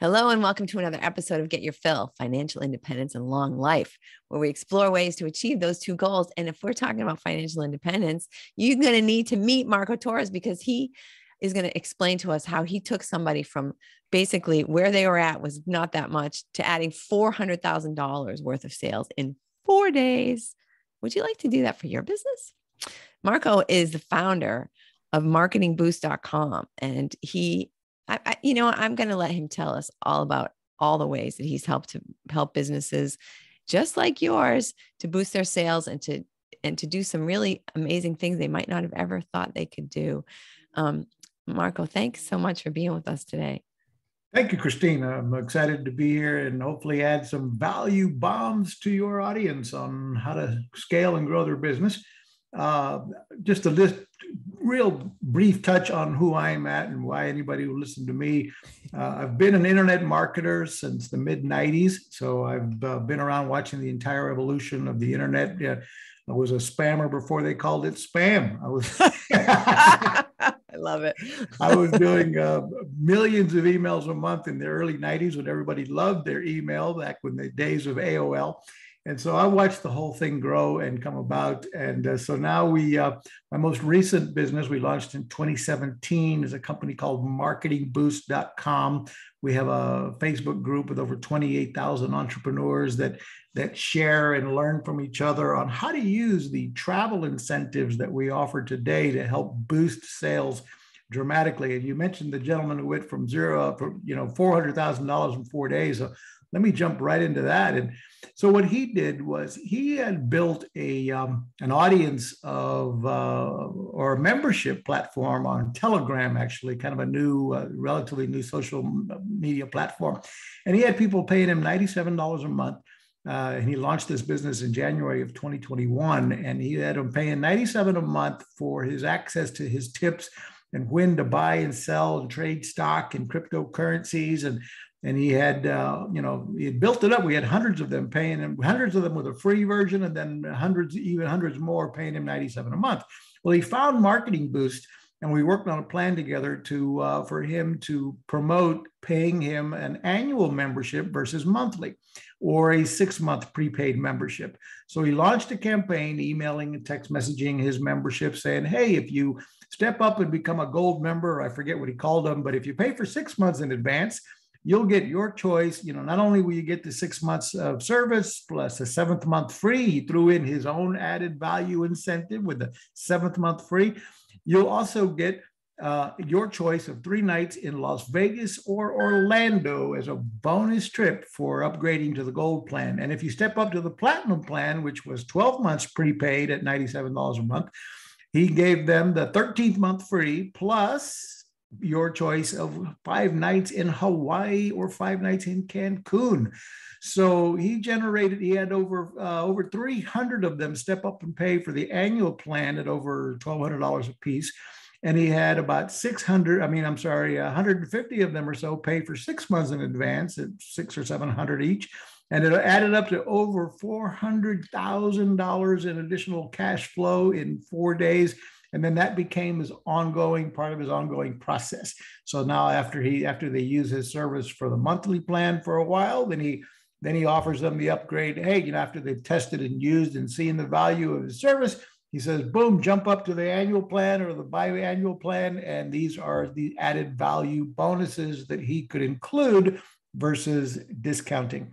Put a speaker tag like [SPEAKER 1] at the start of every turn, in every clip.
[SPEAKER 1] Hello, and welcome to another episode of Get Your Fill Financial Independence and Long Life, where we explore ways to achieve those two goals. And if we're talking about financial independence, you're going to need to meet Marco Torres because he is going to explain to us how he took somebody from basically where they were at was not that much to adding $400,000 worth of sales in four days. Would you like to do that for your business? Marco is the founder of marketingboost.com and he I, I you know, I'm going to let him tell us all about all the ways that he's helped to help businesses just like yours to boost their sales and to and to do some really amazing things they might not have ever thought they could do. Um, Marco, thanks so much for being with us today.
[SPEAKER 2] Thank you, Christina. I'm excited to be here and hopefully add some value bombs to your audience on how to scale and grow their business. Uh, just a list, real brief touch on who I'm at and why anybody will listen to me. Uh, I've been an internet marketer since the mid 90s. So I've uh, been around watching the entire evolution of the internet. Yeah, I was a spammer before they called it spam. I was.
[SPEAKER 1] I love it.
[SPEAKER 2] I was doing uh, millions of emails a month in the early 90s when everybody loved their email back when the days of AOL. And so I watched the whole thing grow and come about. And uh, so now we, uh, my most recent business we launched in 2017 is a company called marketingboost.com. We have a Facebook group with over 28,000 entrepreneurs that, that share and learn from each other on how to use the travel incentives that we offer today to help boost sales dramatically. And you mentioned the gentleman who went from zero, for, you know, $400,000 in four days. Let me jump right into that. And so what he did was he had built a um, an audience of uh, or a membership platform on Telegram, actually, kind of a new, uh, relatively new social media platform, and he had people paying him ninety seven dollars a month. Uh, and he launched this business in January of 2021, and he had him paying 97 a month for his access to his tips and when to buy and sell and trade stock and cryptocurrencies and and he had uh, you know he had built it up. We had hundreds of them paying him hundreds of them with a free version and then hundreds even hundreds more paying him 97 a month. Well he found marketing boost and we worked on a plan together to uh, for him to promote paying him an annual membership versus monthly or a six month prepaid membership. So he launched a campaign emailing and text messaging his membership saying hey if you step up and become a gold member i forget what he called them but if you pay for six months in advance you'll get your choice. You know, not only will you get the six months of service plus a seventh month free, he threw in his own added value incentive with the seventh month free. You'll also get uh, your choice of three nights in Las Vegas or Orlando as a bonus trip for upgrading to the gold plan. And if you step up to the platinum plan, which was 12 months prepaid at $97 a month, he gave them the 13th month free plus your choice of five nights in Hawaii or five nights in Cancun. So he generated, he had over uh, over 300 of them step up and pay for the annual plan at over $1,200 a piece. And he had about 600, I mean, I'm sorry, 150 of them or so pay for six months in advance at six or 700 each. And it added up to over $400,000 in additional cash flow in four days and then that became his ongoing part of his ongoing process. So now after he after they use his service for the monthly plan for a while then he then he offers them the upgrade. Hey you know after they've tested and used and seen the value of his service he says boom jump up to the annual plan or the biannual plan. And these are the added value bonuses that he could include versus discounting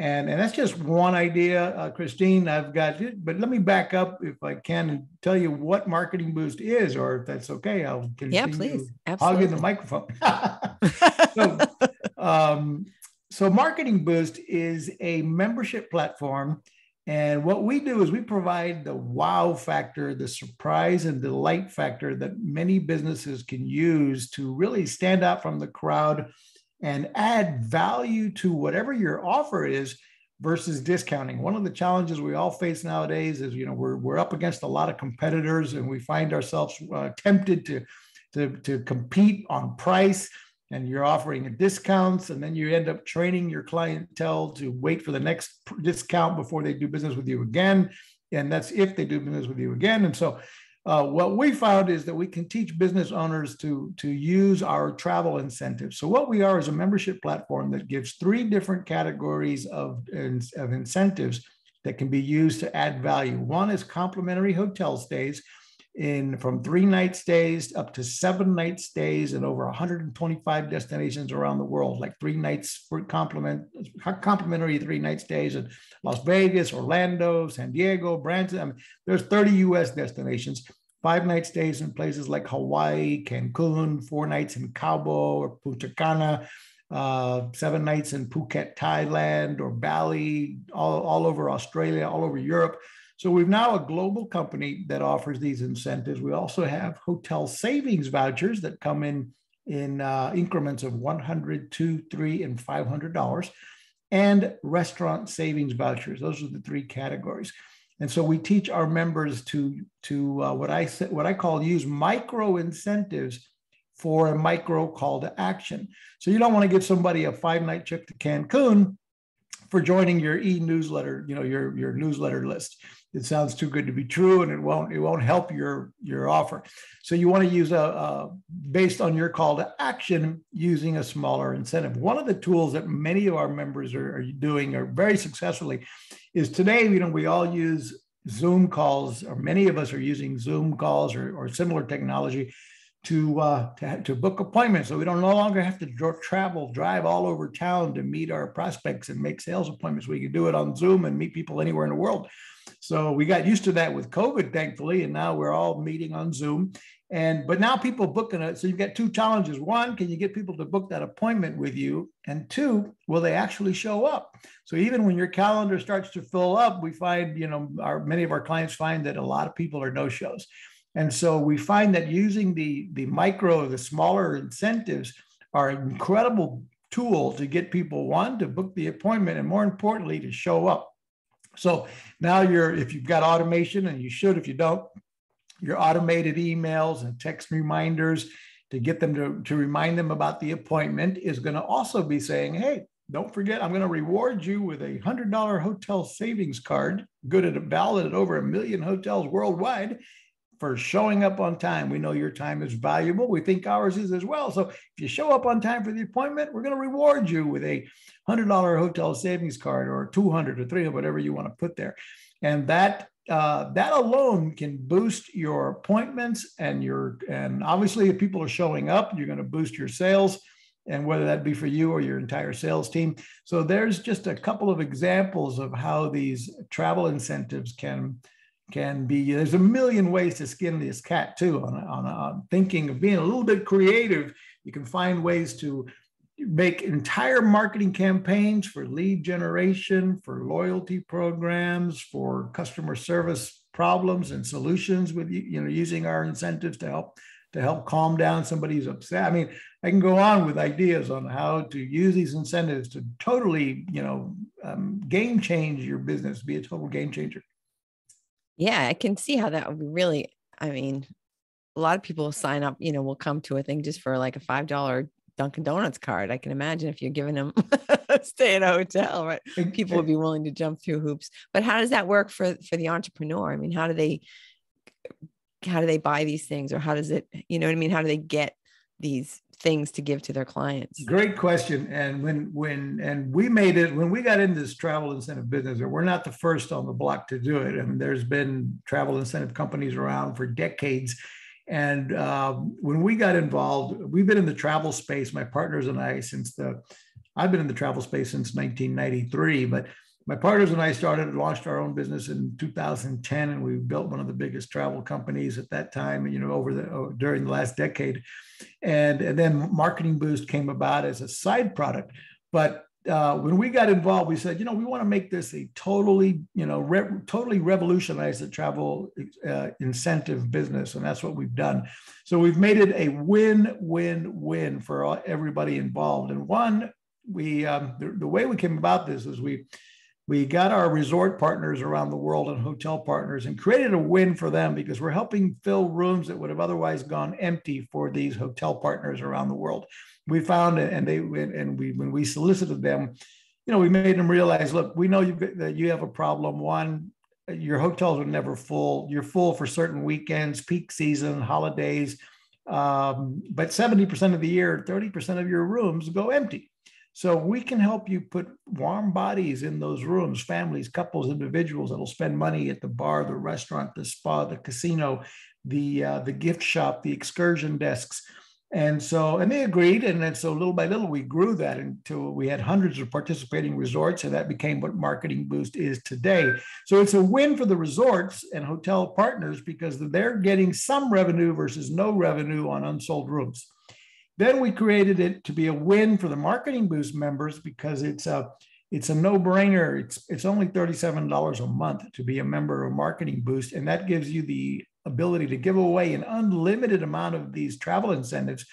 [SPEAKER 2] and, and that's just one idea, uh, Christine. I've got it, but let me back up if I can and tell you what Marketing Boost is, or if that's okay, I'll
[SPEAKER 1] continue. Yeah, please. Absolutely.
[SPEAKER 2] Hog in the microphone. so, um, so Marketing Boost is a membership platform. And what we do is we provide the wow factor, the surprise and delight factor that many businesses can use to really stand out from the crowd and add value to whatever your offer is versus discounting. One of the challenges we all face nowadays is, you know, we're, we're up against a lot of competitors and we find ourselves uh, tempted to, to, to compete on price and you're offering discounts and then you end up training your clientele to wait for the next discount before they do business with you again. And that's if they do business with you again. And so uh, what we found is that we can teach business owners to, to use our travel incentives. So, what we are is a membership platform that gives three different categories of, of incentives that can be used to add value. One is complimentary hotel stays in from three night stays up to seven night stays in over 125 destinations around the world, like three nights for compliment, complimentary three night stays in Las Vegas, Orlando, San Diego, Branson. I mean, there's 30 US destinations, five night stays in places like Hawaii, Cancun, four nights in Cabo or Punta Cana. Uh, seven nights in Phuket, Thailand, or Bali, all, all over Australia, all over Europe. So we've now a global company that offers these incentives. We also have hotel savings vouchers that come in in uh, increments of 100, two, three, and five hundred dollars, and restaurant savings vouchers. Those are the three categories. And so we teach our members to to uh, what I what I call use micro incentives for a micro call to action. So you don't want to give somebody a five night trip to Cancun for joining your e-newsletter, you know, your, your newsletter list. It sounds too good to be true, and it won't it won't help your your offer. So you want to use a, a based on your call to action using a smaller incentive. One of the tools that many of our members are, are doing are very successfully is today. You know, we all use Zoom calls, or many of us are using Zoom calls or, or similar technology to, uh, to, to book appointments. So we don't no longer have to travel, drive all over town to meet our prospects and make sales appointments. We can do it on Zoom and meet people anywhere in the world. So we got used to that with COVID, thankfully, and now we're all meeting on Zoom. And but now people booking it. So you've got two challenges. One, can you get people to book that appointment with you? And two, will they actually show up? So even when your calendar starts to fill up, we find, you know, our many of our clients find that a lot of people are no-shows. And so we find that using the, the micro, the smaller incentives are incredible tool to get people, one, to book the appointment, and more importantly, to show up. So now you're, if you've got automation, and you should, if you don't, your automated emails and text reminders to get them to, to remind them about the appointment is going to also be saying, hey, don't forget, I'm going to reward you with a $100 hotel savings card, good at a valid at over a million hotels worldwide for showing up on time. We know your time is valuable. We think ours is as well. So if you show up on time for the appointment, we're going to reward you with a $100 hotel savings card or 200 or 300, whatever you want to put there. And that uh, that alone can boost your appointments and your and obviously if people are showing up, you're going to boost your sales and whether that be for you or your entire sales team. So there's just a couple of examples of how these travel incentives can can be there's a million ways to skin this cat too on, on, on thinking of being a little bit creative. You can find ways to make entire marketing campaigns for lead generation for loyalty programs for customer service problems and solutions with you know using our incentives to help to help calm down somebody who's upset. I mean i can go on with ideas on how to use these incentives to totally you know um, game change your business be a total game changer
[SPEAKER 1] yeah, I can see how that would be really. I mean, a lot of people sign up, you know, will come to a thing just for like a $5 Dunkin' Donuts card. I can imagine if you're giving them stay in a hotel, right? People would be willing to jump through hoops. But how does that work for for the entrepreneur? I mean, how do they how do they buy these things or how does it, you know what I mean? How do they get these things to give to their clients?
[SPEAKER 2] Great question. And when when and we made it when we got into this travel incentive business, we're not the first on the block to do it. And there's been travel incentive companies around for decades. And um, when we got involved, we've been in the travel space, my partners and I, since the I've been in the travel space since 1993, but my partners and I started and launched our own business in 2010, and we built one of the biggest travel companies at that time. You know, over the during the last decade, and and then Marketing Boost came about as a side product. But uh, when we got involved, we said, you know, we want to make this a totally, you know, re- totally revolutionize the travel uh, incentive business, and that's what we've done. So we've made it a win-win-win for all, everybody involved. And one, we um, the, the way we came about this is we we got our resort partners around the world and hotel partners and created a win for them because we're helping fill rooms that would have otherwise gone empty for these hotel partners around the world. We found and they and we when we solicited them, you know, we made them realize, look, we know you that you have a problem. One, your hotels are never full. You're full for certain weekends, peak season, holidays. Um, but 70% of the year, 30% of your rooms go empty. So we can help you put warm bodies in those rooms, families, couples, individuals that'll spend money at the bar, the restaurant, the spa, the casino, the uh, the gift shop, the excursion desks. And so, and they agreed. And then so little by little, we grew that until we had hundreds of participating resorts. And that became what Marketing Boost is today. So it's a win for the resorts and hotel partners because they're getting some revenue versus no revenue on unsold rooms. Then we created it to be a win for the Marketing Boost members because it's a it's a no-brainer. It's it's only $37 a month to be a member of Marketing Boost, and that gives you the ability to give away an unlimited amount of these travel incentives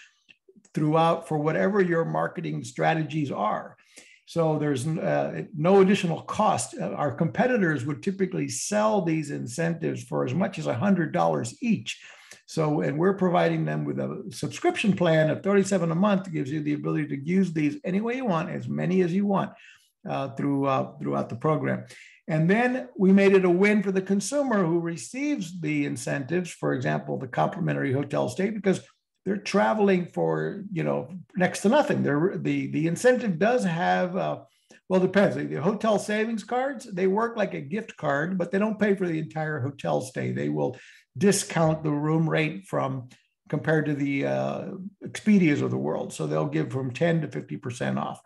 [SPEAKER 2] throughout for whatever your marketing strategies are. So there's uh, no additional cost. Uh, our competitors would typically sell these incentives for as much as $100 each. So, and we're providing them with a subscription plan of 37 a month gives you the ability to use these any way you want, as many as you want uh, through, uh, throughout the program. And then we made it a win for the consumer who receives the incentives, for example, the complimentary hotel stay, because they're traveling for, you know, next to nothing. They're, the, the incentive does have, uh, well, it depends. The hotel savings cards, they work like a gift card, but they don't pay for the entire hotel stay. They will discount the room rate from compared to the uh, Expedias of the world. So they'll give from 10 to 50% off.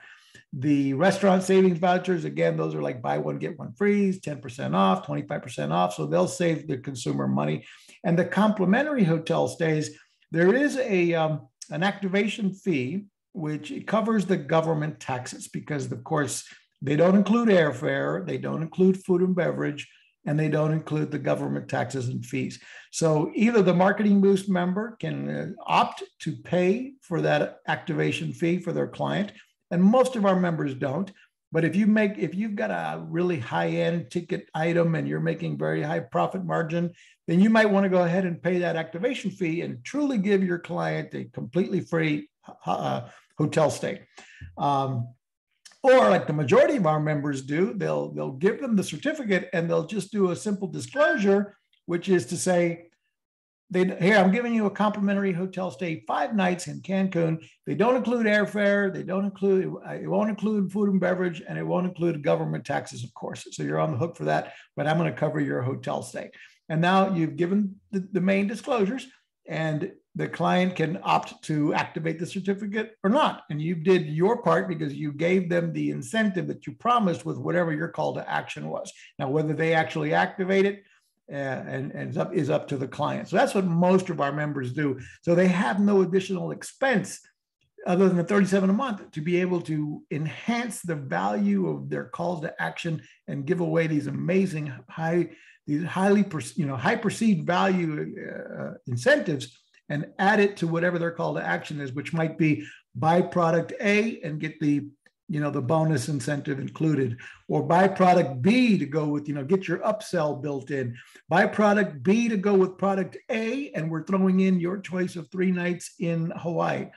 [SPEAKER 2] The restaurant savings vouchers, again, those are like buy one, get one free, 10% off, 25% off. So they'll save the consumer money. And the complimentary hotel stays, there is a um, an activation fee, which covers the government taxes because, of course, they don't include airfare, they don't include food and beverage, and they don't include the government taxes and fees. So either the Marketing Boost member can uh, opt to pay for that activation fee for their client and most of our members don't. But if you make if you've got a really high end ticket item and you're making very high profit margin, then you might want to go ahead and pay that activation fee and truly give your client a completely free uh, hotel stay. Um, or like the majority of our members do, they'll they'll give them the certificate and they'll just do a simple disclosure, which is to say, they here i'm giving you a complimentary hotel stay five nights in cancun. They don't include airfare. They don't include it won't include food and beverage and it won't include government taxes of course. So you're on the hook for that but i'm going to cover your hotel stay. And now you've given the, the main disclosures and the client can opt to activate the certificate or not and you did your part because you gave them the incentive that you promised with whatever your call to action was now whether they actually activate it uh, and, and up, is up to the client. So that's what most of our members do. So they have no additional expense other than the 37 a month to be able to enhance the value of their calls to action and give away these amazing high these highly you know high perceived value uh, incentives and add it to whatever their call to action is which might be buy product a and get the you know, the bonus incentive included, or buy product B to go with, you know, get your upsell built in. Buy product B to go with product A, and we're throwing in your choice of three nights in Hawaii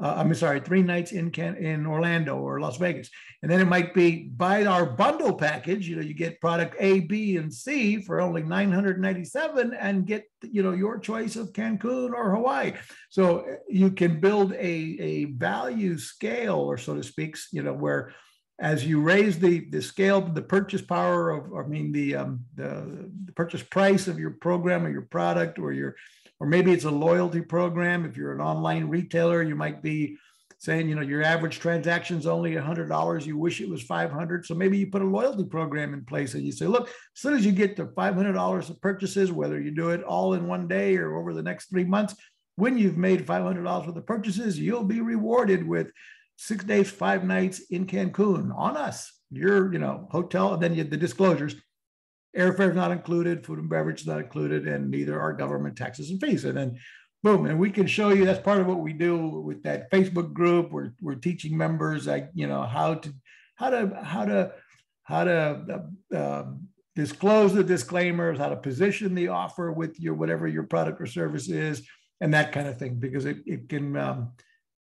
[SPEAKER 2] uh, I'm sorry, three nights in Can- in Orlando or Las Vegas, and then it might be buy our bundle package. You know, you get product A, B, and C for only 997, and get you know your choice of Cancun or Hawaii. So uh, you can build a a value scale, or so to speak, you know, where as you raise the the scale, the purchase power of, I mean, the um, the, the purchase price of your program or your product or your or maybe it's a loyalty program. If you're an online retailer, you might be saying, you know, your average transaction is only $100. You wish it was 500. So maybe you put a loyalty program in place and you say, look, as soon as you get to $500 of purchases, whether you do it all in one day or over the next three months, when you've made $500 worth of purchases, you'll be rewarded with six days, five nights in Cancun on us. Your, you know, hotel, and then you, the disclosures airfare is not included, food and beverage is not included, and neither are government taxes and fees. And then boom, and we can show you that's part of what we do with that Facebook group. We're, we're teaching members like, you know, how to, how to, how to, how to uh, uh, disclose the disclaimers, how to position the offer with your, whatever your product or service is, and that kind of thing, because it, it can, um,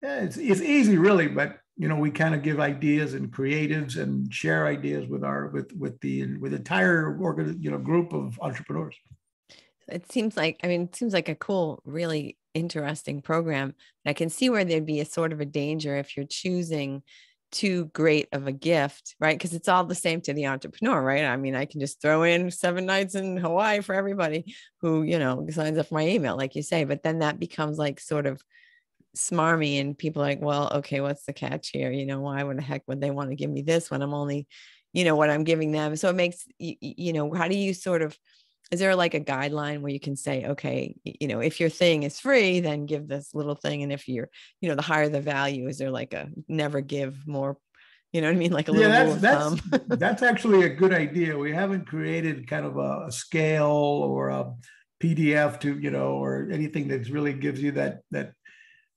[SPEAKER 2] it's, it's easy really, but you know we kind of give ideas and creatives and share ideas with our with with the with the entire organ you know group of entrepreneurs.
[SPEAKER 1] It seems like i mean it seems like a cool really interesting program. I can see where there'd be a sort of a danger if you're choosing too great of a gift right? Because it's all the same to the entrepreneur right? I mean i can just throw in seven nights in hawaii for everybody who you know signs up for my email like you say but then that becomes like sort of smarmy and people like well okay what's the catch here? You know why would the heck would they want to give me this when i'm only you know what i'm giving them? So it makes you, you know how do you sort of is there like a guideline where you can say okay you know if your thing is free then give this little thing and if you're you know the higher the value is there like a never give more you know what i mean? Like a
[SPEAKER 2] yeah that's that's, that's actually a good idea. We haven't created kind of a, a scale or a pdf to you know or anything that really gives you that that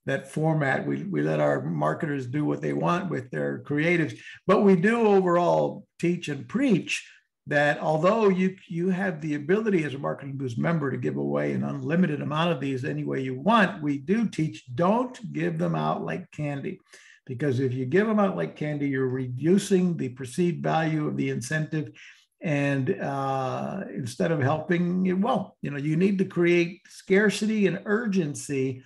[SPEAKER 2] that format. We, we let our marketers do what they want with their creatives, but we do overall teach and preach that although you you have the ability as a marketing boost member to give away an unlimited amount of these any way you want, we do teach don't give them out like candy. Because if you give them out like candy, you're reducing the perceived value of the incentive and uh, instead of helping well you know you need to create scarcity and urgency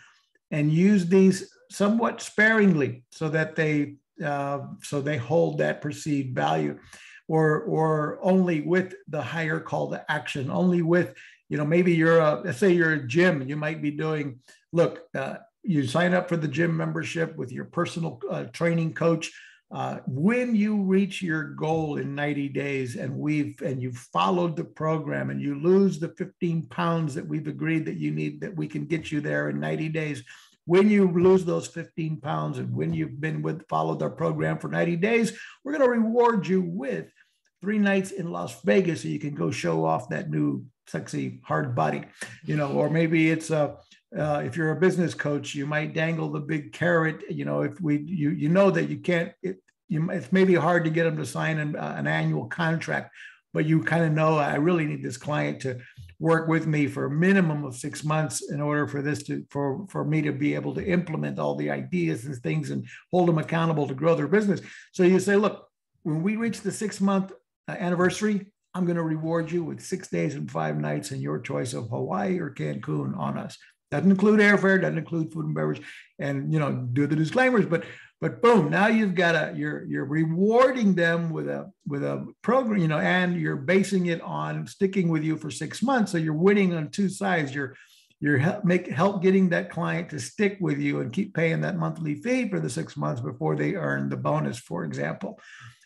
[SPEAKER 2] and use these somewhat sparingly so that they uh, so they hold that perceived value or or only with the higher call to action only with you know maybe you're a say you're a gym you might be doing look uh, you sign up for the gym membership with your personal uh, training coach uh, when you reach your goal in 90 days and we've and you've followed the program and you lose the 15 pounds that we've agreed that you need that we can get you there in 90 days when you lose those 15 pounds and when you've been with followed our program for 90 days we're going to reward you with three nights in las vegas so you can go show off that new sexy hard body you know or maybe it's a uh, if you're a business coach you might dangle the big carrot you know if we you you know that you can't it, you, it's maybe hard to get them to sign an, uh, an annual contract but you kind of know i really need this client to work with me for a minimum of six months in order for this to for for me to be able to implement all the ideas and things and hold them accountable to grow their business. So you say look when we reach the six month uh, anniversary i'm going to reward you with six days and five nights and your choice of hawaii or cancun on us doesn't include airfare doesn't include food and beverage and you know do the disclaimers but but boom now you've got a you're you're rewarding them with a with a program you know and you're basing it on sticking with you for six months so you're winning on two sides. You're you're help make help getting that client to stick with you and keep paying that monthly fee for the six months before they earn the bonus for example.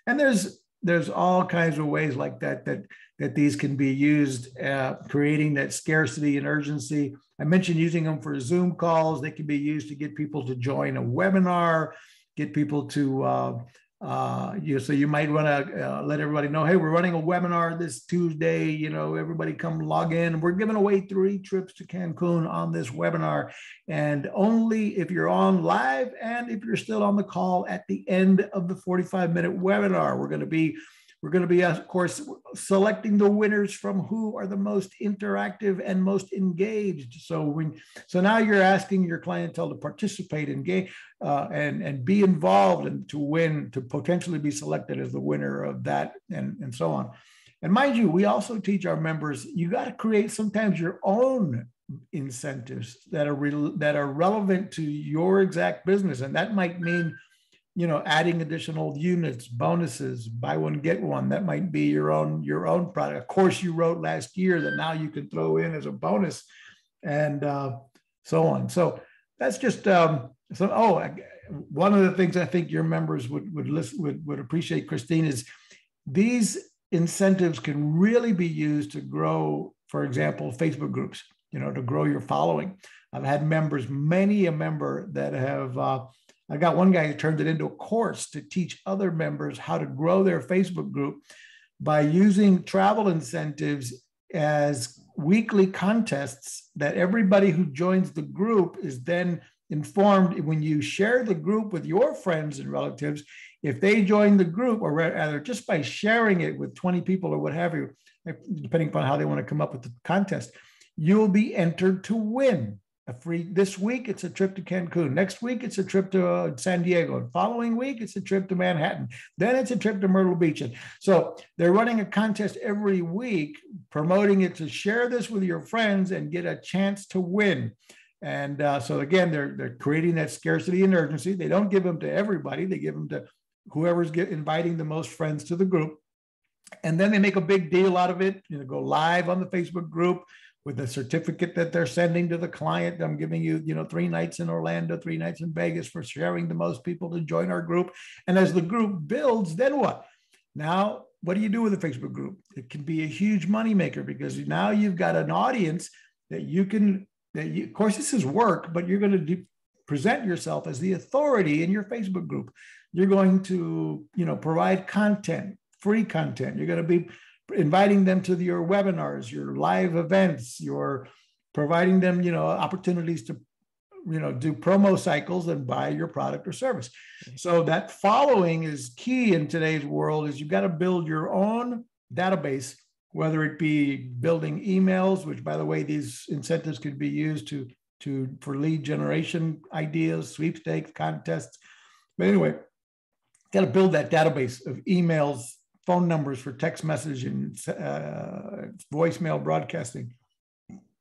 [SPEAKER 2] And there's there's all kinds of ways like that that that these can be used uh, creating that scarcity and urgency i mentioned using them for zoom calls they can be used to get people to join a webinar get people to uh, uh, you so you might want to uh, let everybody know, hey, we're running a webinar this Tuesday. You know, everybody come log in. We're giving away three trips to Cancun on this webinar, and only if you're on live and if you're still on the call at the end of the 45 minute webinar. We're going to be we're going to be, of course, selecting the winners from who are the most interactive and most engaged. So when, so now you're asking your clientele to participate in game uh, and and be involved and to win, to potentially be selected as the winner of that, and and so on. And mind you, we also teach our members you got to create sometimes your own incentives that are re- that are relevant to your exact business, and that might mean you know adding additional units bonuses buy one get one. That might be your own your own product. Of course you wrote last year that now you can throw in as a bonus and uh, so on. So that's just um, so oh one of the things i think your members would would listen would, would appreciate christine is these incentives can really be used to grow for example facebook groups you know to grow your following. I've had members many a member that have uh, I got one guy who turned it into a course to teach other members how to grow their Facebook group by using travel incentives as weekly contests that everybody who joins the group is then informed when you share the group with your friends and relatives if they join the group or rather just by sharing it with 20 people or what have you depending upon how they want to come up with the contest you'll be entered to win a free this week it's a trip to cancun. Next week it's a trip to uh, san diego. And following week it's a trip to manhattan. Then it's a trip to myrtle beach. And so they're running a contest every week promoting it to share this with your friends and get a chance to win. And uh, so again they're they're creating that scarcity and urgency. They don't give them to everybody. They give them to whoever's get, inviting the most friends to the group. And then they make a big deal out of it. You know go live on the facebook group with a certificate that they're sending to the client. I'm giving you, you know, three nights in Orlando, three nights in Vegas for sharing the most people to join our group. And as the group builds, then what? Now, what do you do with a Facebook group? It can be a huge moneymaker because now you've got an audience that you can, that you, of course, this is work, but you're going to present yourself as the authority in your Facebook group. You're going to, you know, provide content, free content. You're going to be inviting them to your webinars, your live events, your providing them, you know, opportunities to, you know, do promo cycles and buy your product or service. So that following is key in today's world is you've got to build your own database, whether it be building emails, which by the way, these incentives could be used to, to for lead generation ideas, sweepstakes, contests. But anyway, got to build that database of emails phone numbers for text message and uh, voicemail broadcasting.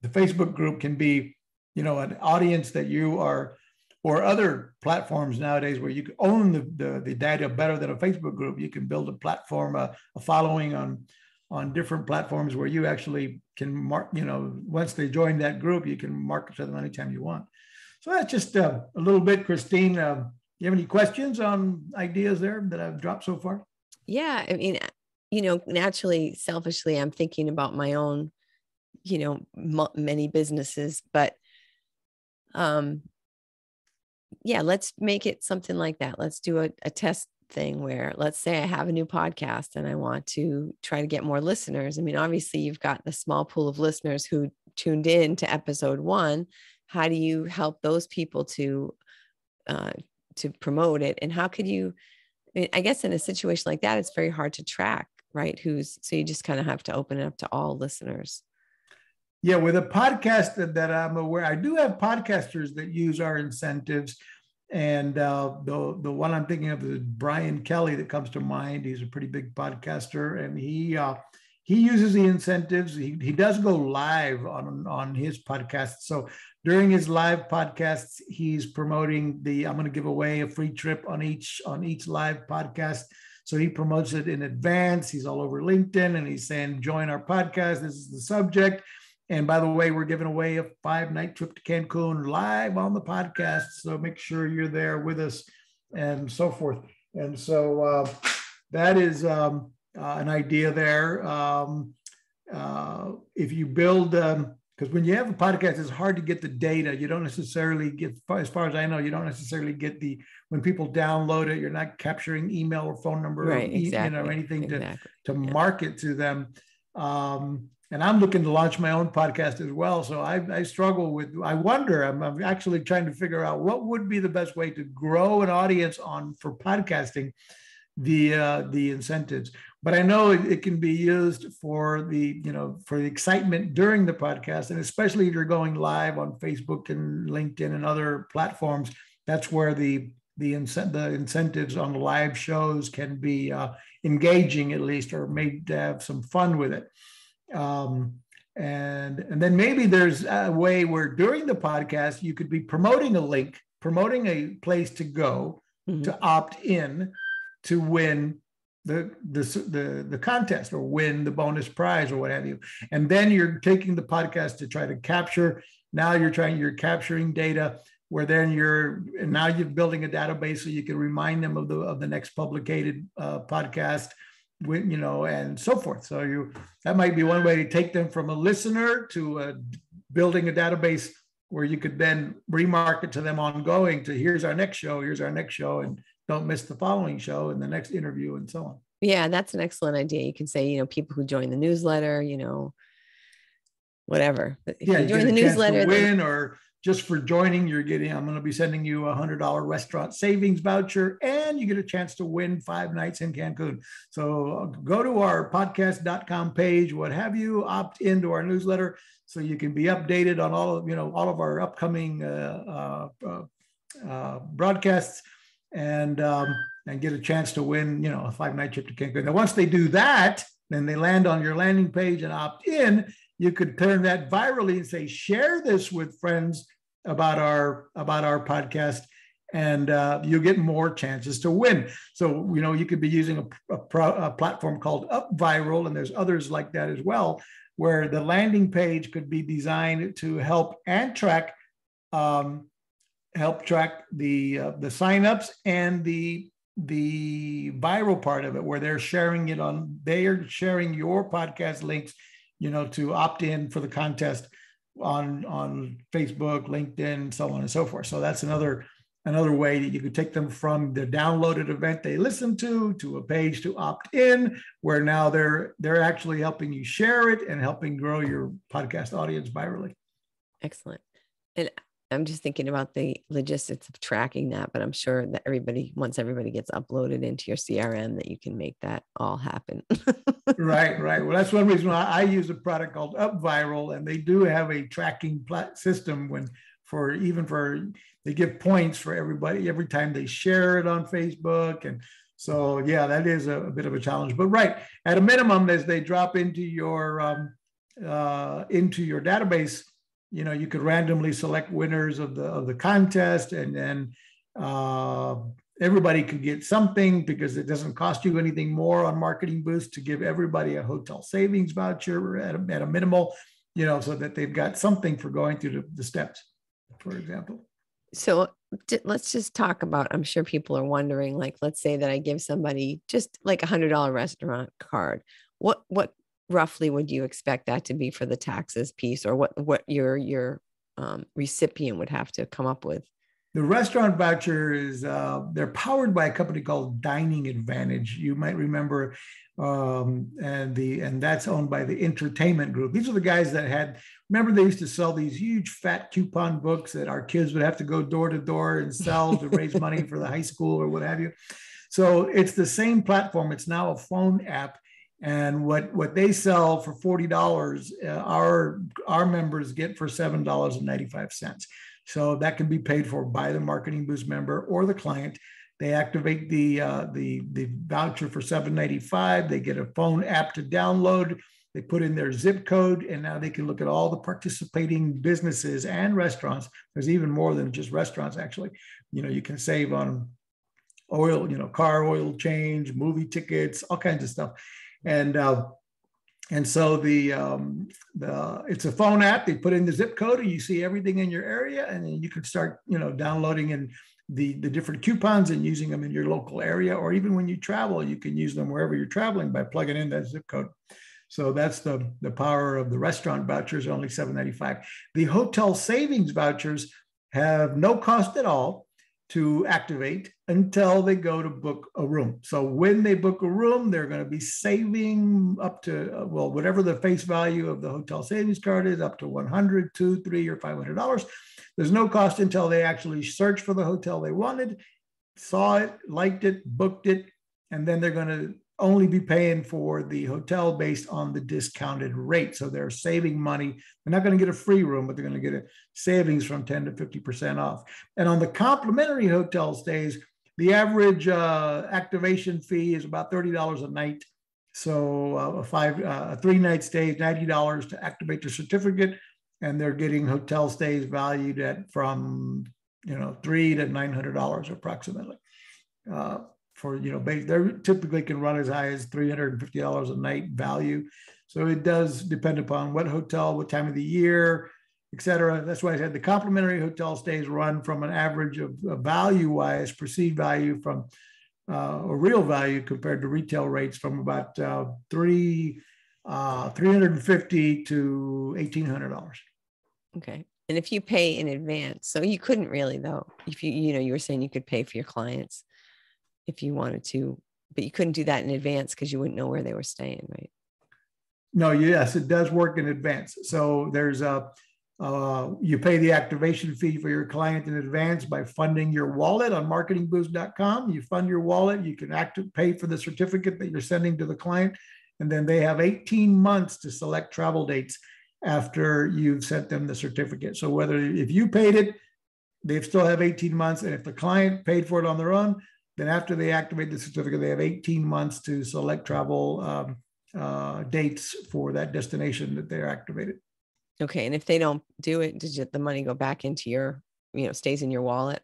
[SPEAKER 2] The Facebook group can be, you know, an audience that you are, or other platforms nowadays where you own the, the, the data better than a Facebook group. You can build a platform, a, a following on on different platforms where you actually can mark, you know, once they join that group, you can market to them anytime you want. So that's just uh, a little bit, Christine. Uh, you have any questions on ideas there that I've dropped so far?
[SPEAKER 1] Yeah i mean you know naturally selfishly i'm thinking about my own you know m- many businesses but um yeah let's make it something like that. Let's do a, a test thing where let's say i have a new podcast and i want to try to get more listeners. I mean obviously you've got the small pool of listeners who tuned in to episode one. How do you help those people to uh, to promote it? And how could you mean, I guess in a situation like that, it's very hard to track, right? Who's so you just kind of have to open it up to all listeners.
[SPEAKER 2] Yeah, with a podcast that, that I'm aware, I do have podcasters that use our incentives. And uh, the the one I'm thinking of is Brian Kelly that comes to mind. He's a pretty big podcaster, and he uh, he uses the incentives. He, he does go live on on his podcast. So during his live podcasts he's promoting the i'm going to give away a free trip on each on each live podcast. So he promotes it in advance. He's all over linkedin and he's saying join our podcast. This is the subject. And by the way we're giving away a five night trip to cancun live on the podcast. So make sure you're there with us and so forth. And so uh, that is um, uh, an idea there. Um, uh, if you build um, because when you have a podcast it's hard to get the data you don't necessarily get as far as i know you don't necessarily get the when people download it you're not capturing email or phone number
[SPEAKER 1] right,
[SPEAKER 2] or
[SPEAKER 1] exactly,
[SPEAKER 2] you know anything
[SPEAKER 1] exactly.
[SPEAKER 2] to to
[SPEAKER 1] yeah.
[SPEAKER 2] market to them um, and i'm looking to launch my own podcast as well so i, I struggle with i wonder I'm, I'm actually trying to figure out what would be the best way to grow an audience on for podcasting the uh, the incentives but I know it, it, can be used for the, you know, for the excitement during the podcast. And especially if you're going live on Facebook and LinkedIn and other platforms, that's where the the, incent- the incentives on the live shows can be uh, engaging at least, or made to have some fun with it. Um, and and then maybe there's a way where during the podcast you could be promoting a link, promoting a place to go mm-hmm. to opt in to win the, the, the, the contest or win the bonus prize or what have you. And then you're taking the podcast to try to capture. Now you're trying, you're capturing data where then you're, now you're building a database so you can remind them of the, of the next publicated uh, podcast with, you know, and so forth. So you, that might be one way to take them from a listener to building a database where you could then remarket to them ongoing to here's our next show, here's our next show, and don't miss the following show and the next interview and so on.
[SPEAKER 1] Yeah, that's an excellent idea. You can say, you know, people who join the newsletter, you know, whatever.
[SPEAKER 2] But if yeah, you join the newsletter, win then, or just for joining, you're getting, I'm going to be sending you a $100 restaurant savings voucher and you get a chance to win five nights in Cancun. So uh, go to our podcast.com page, what have you, opt into our newsletter so you can be updated on all of, you know, all of our upcoming uh, uh, uh, uh broadcasts and, um, and get a chance to win, you know, a five night trip to Cancun. Now, once they do that, then they land on your landing page and opt in. You could turn that virally and say, share this with friends about our about our podcast and uh, you'll get more chances to win. So, you know, you could be using a, a, pro, a, platform called UpViral, and there's others like that as well, where the landing page could be designed to help and track, um, help track the uh, the signups and the the viral part of it, where they're sharing it on, they are sharing your podcast links, you know, to opt in for the contest on on Facebook, LinkedIn, so on and so forth. So that's another another way that you could take them from the downloaded event they listen to to a page to opt in, where now they're they're actually helping you share it and helping grow your podcast audience virally.
[SPEAKER 1] Excellent. And I'm just thinking about the logistics of tracking that, but I'm sure that everybody, once everybody gets uploaded into your CRM, that you can make that all happen.
[SPEAKER 2] right, right. Well, that's one reason why I use a product called UpViral, and they do have a tracking system when for even for they give points for everybody every time they share it on Facebook, and so yeah, that is a, a bit of a challenge. But right, at a minimum, as they drop into your um, uh, into your database you know you could randomly select winners of the of the contest and then uh, everybody could get something because it doesn't cost you anything more on marketing boost to give everybody a hotel savings voucher at a, at a minimal you know so that they've got something for going through the, the steps for example.
[SPEAKER 1] So let's just talk about i'm sure people are wondering like let's say that i give somebody just like a hundred dollar restaurant card. What what roughly would you expect that to be for the taxes piece or what what your your um, recipient would have to come up with?
[SPEAKER 2] The restaurant voucher is uh, they're powered by a company called dining advantage. You might remember um, and the and that's owned by the entertainment group. These are the guys that had remember they used to sell these huge fat coupon books that our kids would have to go door to door and sell to raise money for the high school or what have you? So it's the same platform. It's now a phone app and what what they sell for forty dollars, uh, our our members get for seven dollars and ninety five cents. So that can be paid for by the Marketing Boost member or the client. They activate the uh, the the voucher for seven ninety five. They get a phone app to download. They put in their zip code, and now they can look at all the participating businesses and restaurants. There's even more than just restaurants, actually. You know, you can save on oil, you know, car oil change, movie tickets, all kinds of stuff and uh, and so the um, the it's a phone app. They put in the zip code, and you see everything in your area, and then you can start you know downloading and the the different coupons and using them in your local area, or even when you travel, you can use them wherever you're traveling by plugging in that zip code. So that's the the power of the restaurant vouchers, only 7.95. The hotel savings vouchers have no cost at all to activate until they go to book a room. So when they book a room, they're going to be saving up to, uh, well, whatever the face value of the hotel savings card is, up to 100, two, three, or $500. There's no cost until they actually search for the hotel they wanted, saw it, liked it, booked it, and then they're going to only be paying for the hotel based on the discounted rate. So they're saving money. They're not going to get a free room, but they're going to get a savings from 10 to 50% off. And on the complimentary hotel stays, the average uh, activation fee is about $30 a night. So uh, a five, uh, a three night stay is $90 to activate the certificate. And they're getting hotel stays valued at from, you know, three to $900 approximately. Uh, for you know they typically can run as high as $350 a night value. So it does depend upon what hotel what time of the year et cetera. That's why i said the complimentary hotel stays run from an average of, value wise perceived value from uh, a real value compared to retail rates from about uh, three uh, 350 to $1800
[SPEAKER 1] okay. And if you pay in advance so you couldn't really though if you you know you were saying you could pay for your clients if you wanted to, but you couldn't do that in advance because you wouldn't know where they were staying, right?
[SPEAKER 2] No, yes, it does work in advance. So there's a Uh, you pay the activation fee for your client in advance by funding your wallet on marketingboost.com. You fund your wallet, you can active, pay for the certificate that you're sending to the client, and then they have 18 months to select travel dates after you've sent them the certificate. So whether if you paid it, they still have 18 months, and if the client paid for it on their own, then after they activate the certificate, they have 18 months to select travel um, uh, dates for that destination that they're activated.
[SPEAKER 1] Okay. And if they don't do it, does the money go back into your, you know, stays in your wallet?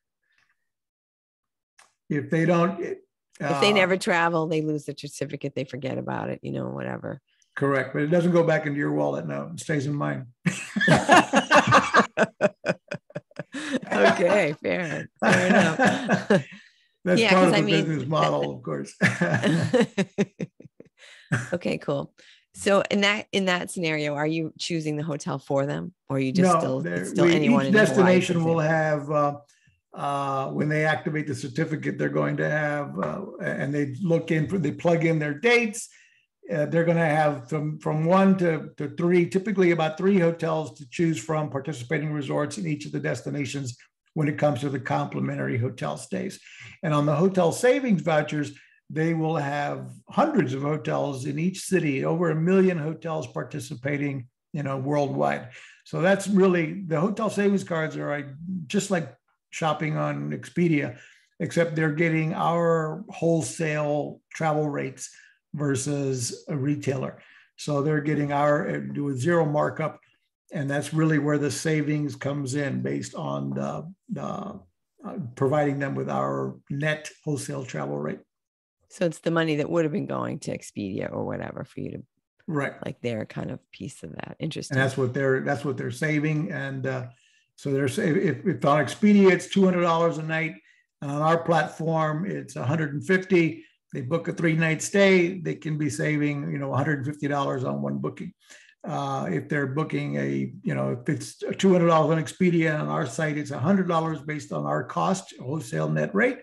[SPEAKER 2] If they don't,
[SPEAKER 1] uh, if they uh, never travel, they lose the certificate, they forget about it, you know, whatever.
[SPEAKER 2] Correct. But it doesn't go back into your wallet. No, it stays in mine.
[SPEAKER 1] okay. Fair. Fair enough.
[SPEAKER 2] That's yeah, part of the I mean, business model, of course.
[SPEAKER 1] okay, cool. So in that in that scenario, are you choosing the hotel for them, or are you just no, still still we, anyone?
[SPEAKER 2] Each destination will have uh, uh, when they activate the certificate, they're going to have uh, and they look in for they plug in their dates. Uh, they're going to have from from one to, to three, typically about three hotels to choose from, participating resorts in each of the destinations when it comes to the complimentary hotel stays. And on the hotel savings vouchers, they will have hundreds of hotels in each city, over a million hotels participating, you know, worldwide. So that's really the hotel savings cards are just like shopping on Expedia, except they're getting our wholesale travel rates versus a retailer. So they're getting our a zero markup, and that's really where the savings comes in based on the, the uh, providing them with our net wholesale travel rate.
[SPEAKER 1] So it's the money that would have been going to Expedia or whatever for you to
[SPEAKER 2] right
[SPEAKER 1] like their kind of piece of that. Interesting.
[SPEAKER 2] And that's what they're that's what they're saving. And uh, so they're saving if, if on Expedia it's two hundred dollars a night, and on our platform it's one hundred and fifty. They book a three night stay, they can be saving you know one hundred and fifty dollars on one booking. Uh, if they're booking a, you know, if it's $200 on Expedia and on our site, it's $100 based on our cost, wholesale net rate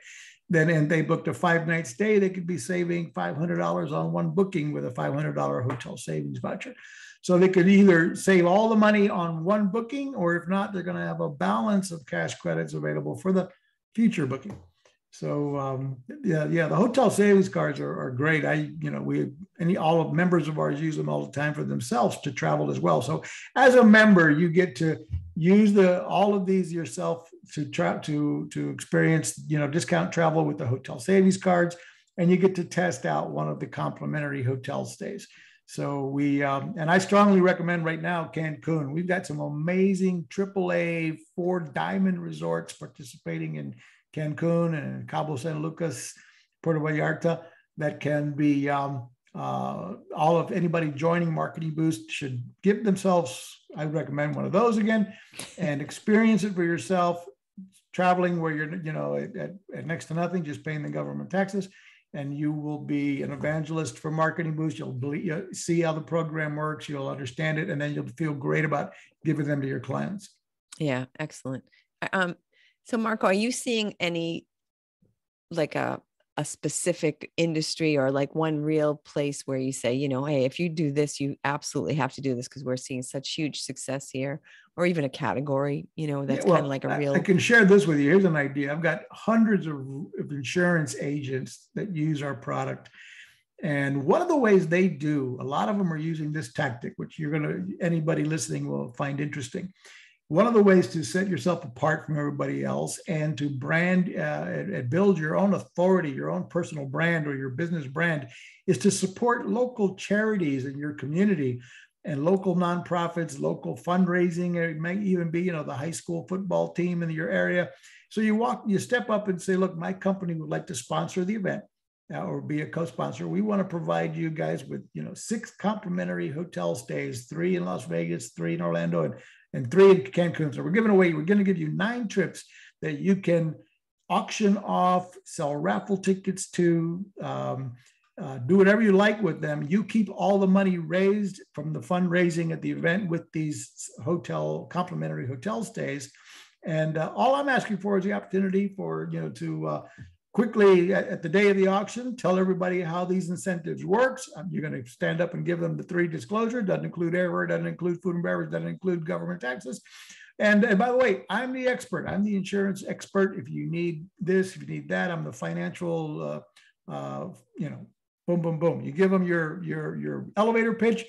[SPEAKER 2] then and they booked a five night stay, they could be saving $500 on one booking with a $500 hotel savings voucher. So they could either save all the money on one booking, or if not, they're going to have a balance of cash credits available for the future booking. So um, yeah, yeah, the hotel savings cards are, are great. I, you know, we any all of members of ours use them all the time for themselves to travel as well. So as a member, you get to use the all of these yourself to try to to experience you know discount travel with the hotel savings cards and you get to test out one of the complimentary hotel stays so we um, and i strongly recommend right now cancun we've got some amazing aaa four diamond resorts participating in cancun and cabo san lucas puerto vallarta that can be um, uh, all of anybody joining marketing boost should give themselves i recommend one of those again and experience it for yourself. Traveling where you're you know at, at, next to nothing just paying the government taxes and you will be an evangelist for marketing boost. You'll, you'll see how the program works you'll understand it and then you'll feel great about giving them to your clients.
[SPEAKER 1] Yeah excellent. Um so marco are you seeing any like a a specific industry or like one real place where you say, you know, hey, if you do this, you absolutely have to do this because we're seeing such huge success here, or even a category, you know, that's yeah, well, kind of like a real.
[SPEAKER 2] I can share this with you. Here's an idea. I've got hundreds of, of insurance agents that use our product. And one of the ways they do, a lot of them are using this tactic, which you're going to, anybody listening will find interesting one of the ways to set yourself apart from everybody else and to brand uh, and, build your own authority, your own personal brand or your business brand is to support local charities in your community and local nonprofits, local fundraising. It may even be, you know, the high school football team in your area. So you walk, you step up and say, look, my company would like to sponsor the event. Uh, or be a co-sponsor. We want to provide you guys with, you know, six complimentary hotel stays, three in Las Vegas, three in Orlando, and and three in Cancun. So we're giving away, we're going to give you nine trips that you can auction off, sell raffle tickets to, um, uh, do whatever you like with them. You keep all the money raised from the fundraising at the event with these hotel complimentary hotel stays. And uh, all I'm asking for is the opportunity for you know to uh, quickly at, the day of the auction, tell everybody how these incentives works. Um, you're going to stand up and give them the three disclosure. Doesn't include airfare, doesn't include food and beverage, doesn't include government taxes. And, and by the way, I'm the expert. I'm the insurance expert. If you need this, if you need that, I'm the financial, uh, uh, you know, boom, boom, boom. You give them your your your elevator pitch,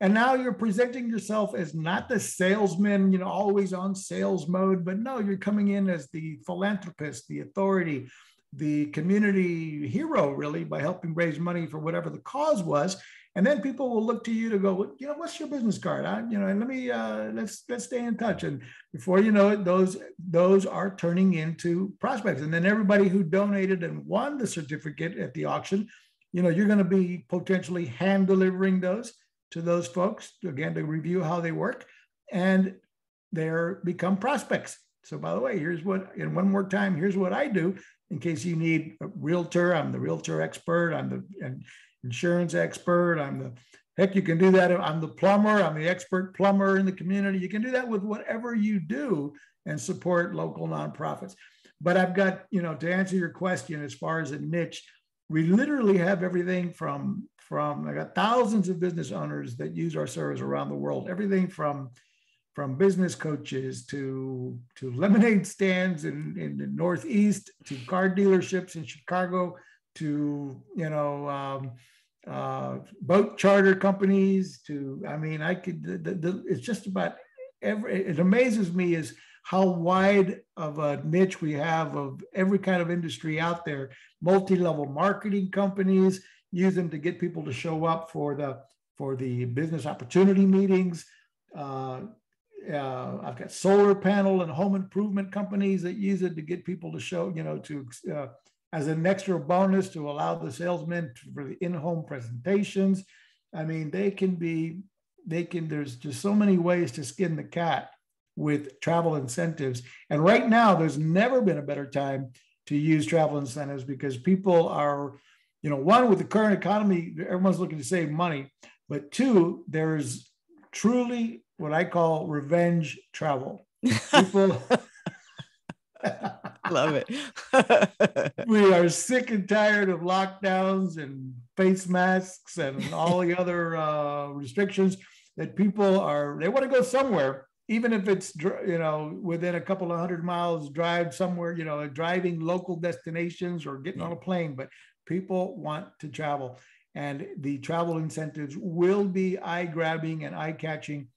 [SPEAKER 2] and now you're presenting yourself as not the salesman, you know, always on sales mode, but no, you're coming in as the philanthropist, the authority, the community hero, really, by helping raise money for whatever the cause was. And then people will look to you to go, you know, what's your business card? I, you know, and let me uh, let's let's stay in touch. And before you know it, those those are turning into prospects. And then everybody who donated and won the certificate at the auction, you know, you're going to be potentially hand delivering those to those folks again to review how they work, and they're become prospects. So by the way, here's what, and one more time, here's what I do in case you need a realtor. I'm the realtor expert. I'm the insurance expert. I'm the heck, you can do that. I'm the plumber. I'm the expert plumber in the community. You can do that with whatever you do and support local nonprofits. But I've got, you know, to answer your question as far as a niche, we literally have everything from from I got thousands of business owners that use our service around the world. Everything from from business coaches to to lemonade stands in, in the Northeast to car dealerships in Chicago to you know um, uh, boat charter companies to I mean I could the, the, it's just about every it amazes me is how wide of a niche we have of every kind of industry out there. Multi-level marketing companies use them to get people to show up for the for the business opportunity meetings uh, uh, I've got solar panel and home improvement companies that use it to get people to show, you know, to uh, as an extra bonus to allow the salesmen to, for the in-home presentations. I mean, they can be, they can. There's just so many ways to skin the cat with travel incentives. And right now, there's never been a better time to use travel incentives because people are, you know, one with the current economy, everyone's looking to save money, but two, there's truly what I call revenge travel. People
[SPEAKER 1] love it.
[SPEAKER 2] we are sick and tired of lockdowns and face masks and all the other uh, restrictions that people are they want to go somewhere even if it's you know within a couple of hundred miles drive somewhere you know driving local destinations or getting on a plane but people want to travel and the travel incentives will be eye grabbing and eye catching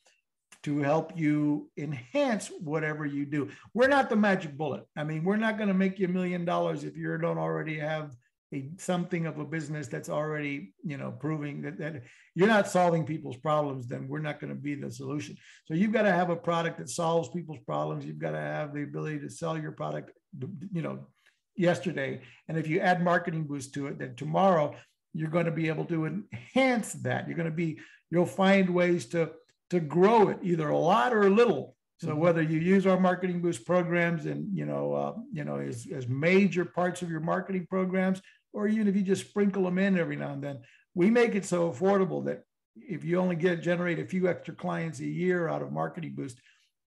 [SPEAKER 2] to help you enhance whatever you do. We're not the magic bullet. I mean, we're not going to make you a million dollars if you don't already have a, something of a business that's already, you know, proving that, that you're not solving people's problems, then we're not going to be the solution. So you've got to have a product that solves people's problems. You've got to have the ability to sell your product, you know, yesterday. And if you add marketing boost to it, then tomorrow you're going to be able to enhance that. You're going to be, you'll find ways to to grow it either a lot or a little. So mm-hmm. whether you use our marketing boost programs and you know uh, you know as, as major parts of your marketing programs, or even if you just sprinkle them in every now and then, we make it so affordable that if you only get generate a few extra clients a year out of marketing boost,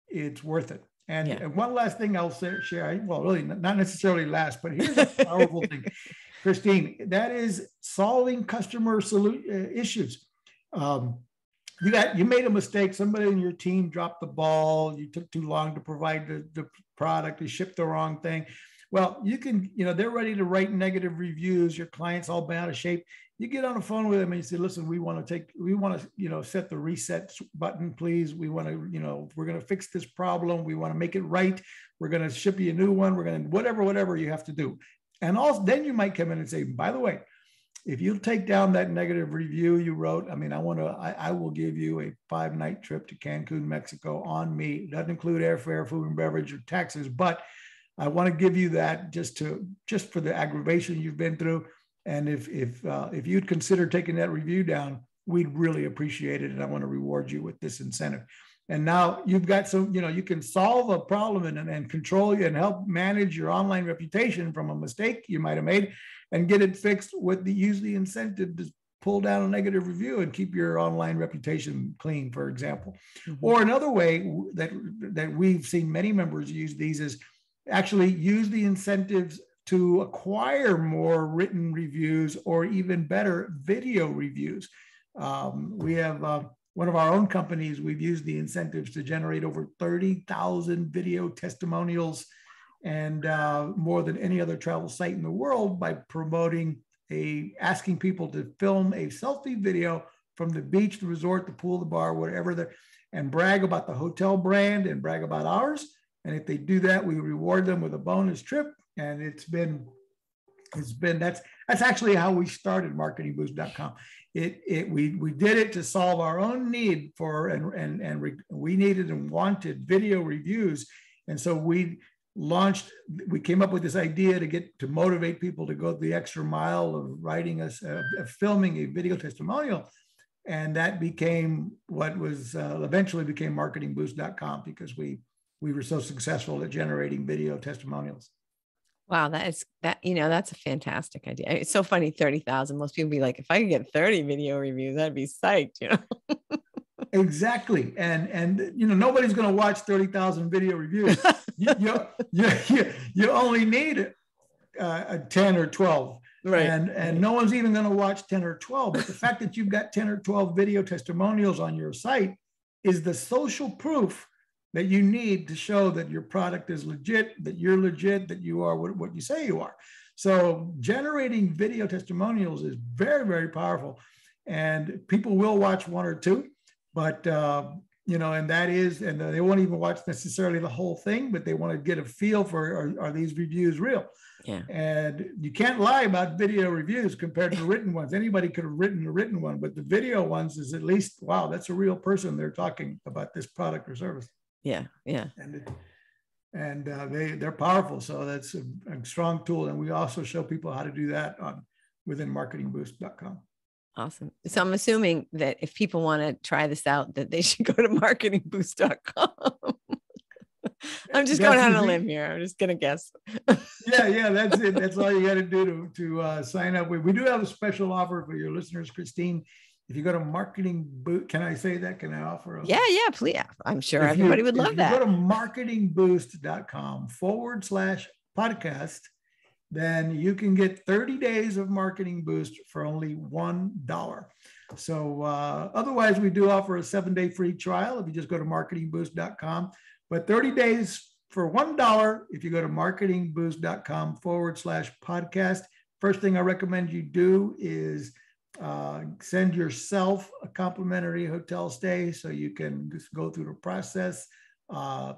[SPEAKER 2] it's worth it. And, yeah. and one last thing I'll say, share, well, really not necessarily last, but here's a powerful thing, Christine, that is solving customer solu- uh, issues. Um, you got you made a mistake. Somebody in your team dropped the ball. You took too long to provide the, the product. You shipped the wrong thing. Well, you can, you know, they're ready to write negative reviews. Your client's all bent out of shape. You get on the phone with them and you say, listen, we want to take, we want to, you know, set the reset button, please. We want to, you know, we're going to fix this problem. We want to make it right. We're going to ship you a new one. We're going to, whatever, whatever you have to do. And also, then you might come in and say, by the way, if you take down that negative review you wrote, I mean, I want to, I, I, will give you a five night trip to Cancun, Mexico on me. It doesn't include airfare, food and beverage, or taxes, but I want to give you that just to, just for the aggravation you've been through. And if, if, uh, if you'd consider taking that review down, we'd really appreciate it. And I want to reward you with this incentive. And now you've got some, you know, you can solve a problem and, and control you and help manage your online reputation from a mistake you might have made and get it fixed with the use the incentive to pull down a negative review and keep your online reputation clean, for example. Mm-hmm. Or another way that that we've seen many members use these is actually use the incentives to acquire more written reviews or even better video reviews. Um, we have uh, one of our own companies, we've used the incentives to generate over 30,000 video testimonials and uh, more than any other travel site in the world by promoting a, asking people to film a selfie video from the beach, the resort, the pool, the bar, whatever, and brag about the hotel brand and brag about ours. And if they do that, we reward them with a bonus trip. And it's been, it's been that's that's actually how we started marketingboost.com it, it we we did it to solve our own need for and and and re, we needed and wanted video reviews and so we launched we came up with this idea to get to motivate people to go the extra mile of writing us uh, filming a video testimonial and that became what was uh, eventually became marketingboost.com because we we were so successful at generating video testimonials
[SPEAKER 1] Wow, that is that you know that's a fantastic idea. It's so funny, thirty thousand. Most people be like, if I could get thirty video reviews, I'd be psyched. You know.
[SPEAKER 2] exactly, and and you know nobody's going to watch thirty thousand video reviews. you, you, you, you only need uh, a ten or twelve, right? And and no one's even going to watch ten or twelve. But the fact that you've got ten or twelve video testimonials on your site is the social proof that you need to show that your product is legit, that you're legit, that you are what, what you say you are. So generating video testimonials is very, very powerful. And people will watch one or two, but uh, you know, and that is, and they won't even watch necessarily the whole thing, but they want to get a feel for are, are these reviews real?
[SPEAKER 1] Yeah.
[SPEAKER 2] And you can't lie about video reviews compared to written ones. Anybody could have written a written one, but the video ones is at least, wow, that's a real person. They're talking about this product or service
[SPEAKER 1] yeah yeah
[SPEAKER 2] and it, and uh, they they're powerful so that's a, a, strong tool and we also show people how to do that on within marketingboost.com
[SPEAKER 1] awesome so i'm assuming that if people want to try this out that they should go to marketingboost.com i'm just that's going on a limb here i'm just gonna guess
[SPEAKER 2] yeah yeah that's it that's all you got to do to to uh, sign up we, we do have a special offer for your listeners christine if you go to marketing boot, can I say that? Can I offer?
[SPEAKER 1] A, yeah, yeah, please. I'm sure everybody you, would love that.
[SPEAKER 2] Go to marketingboost.com forward slash podcast, then you can get 30 days of marketing boost for only $1. So uh, otherwise, we do offer a seven day free trial if you just go to marketingboost.com. But 30 days for $1 if you go to marketingboost.com forward slash podcast. First thing I recommend you do is uh, send yourself a complimentary hotel stay so you can just go through the process. Uh,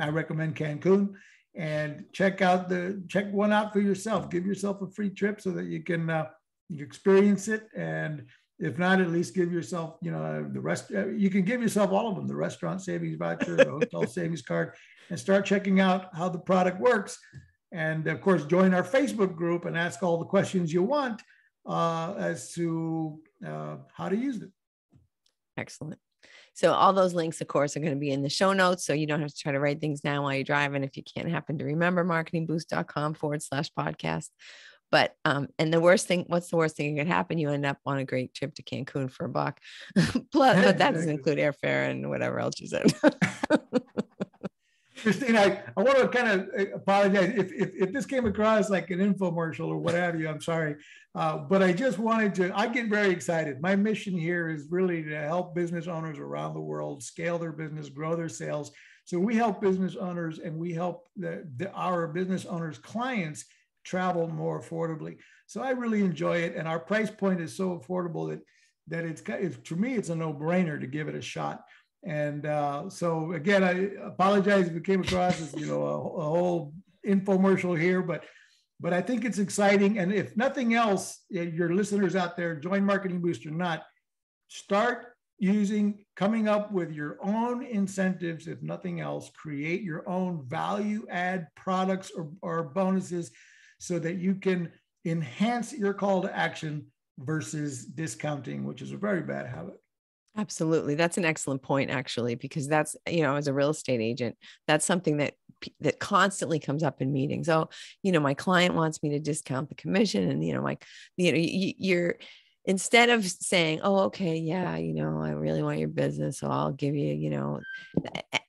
[SPEAKER 2] I recommend Cancun and check out the check one out for yourself. Give yourself a free trip so that you can uh, experience it, and if not, at least give yourself you know the rest. Uh, you can give yourself all of them: the restaurant savings voucher, the hotel savings card, and start checking out how the product works. And of course, join our Facebook group and ask all the questions you want uh, as to uh, how to use it.
[SPEAKER 1] Excellent. So all those links, of course, are going to be in the show notes. So you don't have to try to write things down while you're driving if you can't happen to remember marketingboost.com forward slash podcast. But um, and the worst thing, what's the worst thing that could happen? You end up on a great trip to Cancun for a buck. Plus, but that doesn't include airfare and whatever else you said.
[SPEAKER 2] Christine, I, I want to kind of uh, apologize if, if, if, this came across like an infomercial or what have you. I'm sorry. Uh, but I just wanted to, I get very excited. My mission here is really to help business owners around the world scale their business, grow their sales. So we help business owners and we help the, the, our business owners' clients travel more affordably. So I really enjoy it. And our price point is so affordable that, that it's, it's to me, it's a no brainer to give it a shot. And uh, so again, I apologize if it came across as you know a, a, whole infomercial here, but but I think it's exciting. And if nothing else, your listeners out there, join Marketing Boost or not, start using coming up with your own incentives. If nothing else, create your own value add products or, or bonuses so that you can enhance your call to action versus discounting, which is a very bad habit.
[SPEAKER 1] Absolutely. That's an excellent point actually because that's eh, you know as a real estate agent that's something that that constantly comes up in meetings. Oh, you know my client wants me to discount the commission and you know like you know you, you're instead of saying, "Oh, okay, yeah, you know, I really want your business, so I'll give you, you know,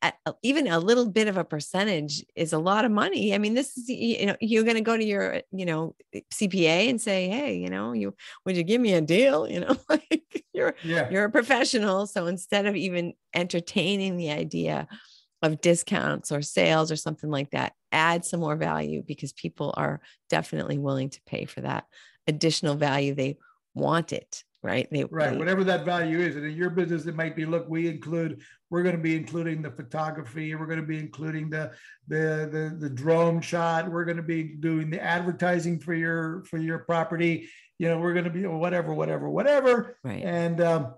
[SPEAKER 1] a, a, even a little bit of a percentage is a lot of money. I mean, this is, you know, you're going to go to your, you know, CPA and say, "Hey, you know, you would you give me a deal?" You know, like you're yeah. you're a professional, so instead of even entertaining the idea of discounts or sales or something like that, add some more value because people are definitely willing to pay for that additional value they want it right?
[SPEAKER 2] They, right they, whatever that value is and in your business it might be look we include we're going to be including the photography we're going to be including the the the, the drone shot we're going to be doing the advertising for your for your property you know we're going to be whatever whatever whatever.
[SPEAKER 1] Right.
[SPEAKER 2] And um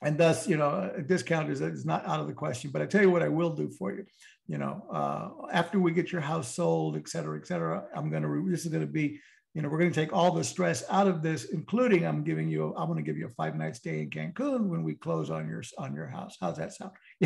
[SPEAKER 2] and thus you know a discount is, is not out of the question but i tell you what i will do for you you know uh, after we get your house sold et cetera et cetera i'm going to this is going to be you know, we're going to take all the stress out of this, including I'm giving you, I'm going to give you a five night stay in Cancun when we close on your on your house. How's that sound?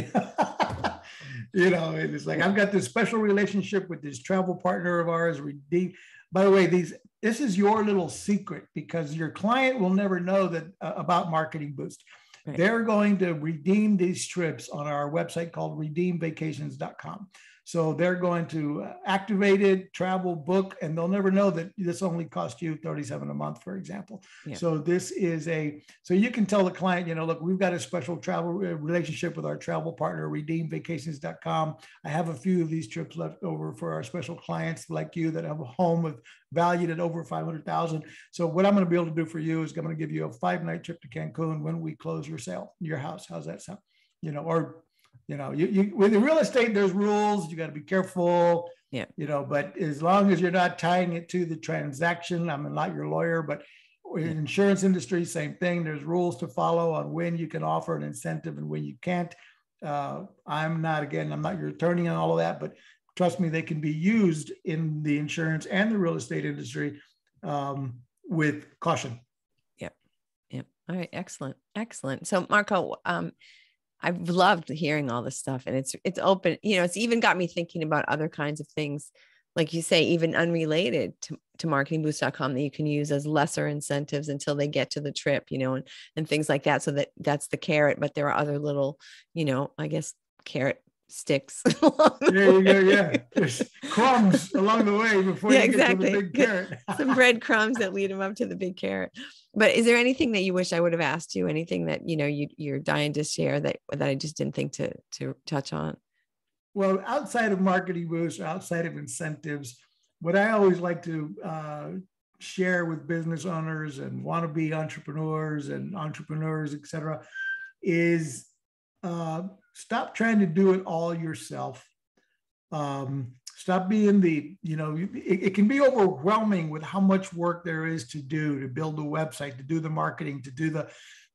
[SPEAKER 2] you know, it's like I've got this special relationship with this travel partner of ours. Redeem. By the way, these this is your little secret because your client will never know that uh, about Marketing Boost. Right. They're going to redeem these trips on our website called redeemvacations.com. So they're going to uh, activate it, travel, book, and they'll never know that this only cost you 37 a month, for example. Yeah. So this is a, so you can tell the client, you know, look, we've got a special travel uh, relationship with our travel partner, redeemvacations.com. I have a few of these trips left over for our special clients like you that have a home with valued at over 500,000. So what I'm going to be able to do for you is I'm going to give you a five night trip to Cancun when we close your sale, your house. How's that sound? You know, or you know, you, you with the real estate, there's rules. You got to be careful.
[SPEAKER 1] Yeah.
[SPEAKER 2] You know, but as long as you're not tying it to the transaction, I'm not your lawyer, but in insurance industry, same thing. There's rules to follow on when you can offer an incentive and when you can't. Uh, I'm not again, I'm not your attorney on all of that, but trust me, they can be used in the insurance and the real estate industry um, with caution.
[SPEAKER 1] Yep. Yep. All right. Excellent. Excellent. So, Marco, um, I've loved hearing all this stuff and it's it's open, you know, it's even got me thinking about other kinds of things, like you say, even unrelated to, to marketingboost.com that you can use as lesser incentives until they get to the trip, you know, and and things like that. So that that's the carrot, but there are other little, you know, I guess carrot sticks.
[SPEAKER 2] there you go. Yeah. There's crumbs along the way before yeah, you exactly. get to the big carrot.
[SPEAKER 1] Some breadcrumbs that lead them up to the big carrot. But is there anything that you wish I would have asked you? Anything that you know you you're dying to share that that I just didn't think to to touch on?
[SPEAKER 2] Well, outside of marketing boosts, outside of incentives, what I always like to uh, share with business owners and wannabe entrepreneurs and entrepreneurs, et cetera, is uh, stop trying to do it all yourself. Um, stop being the, you know, it, it, can be overwhelming with how much work there is to do to build a website, to do the marketing, to do the,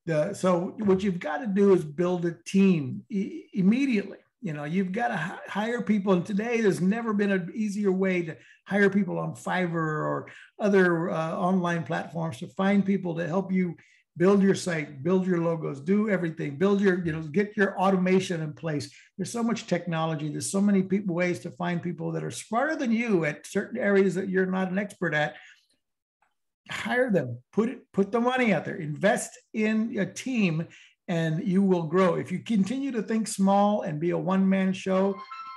[SPEAKER 2] the so what you've got to do is build a team immediately. You know, you've got to h- hire people. And today, there's never been an easier way to hire people on Fiverr or other uh, online platforms to find people to help you build your site, build your logos, do everything, build your, you know, get your automation in place. There's so much technology. There's so many people, ways to find people that are smarter than you at certain areas that you're not an expert at. Hire them, put it, put the money out there, invest in a team, and you will grow. If you continue to think small and be a one-man show,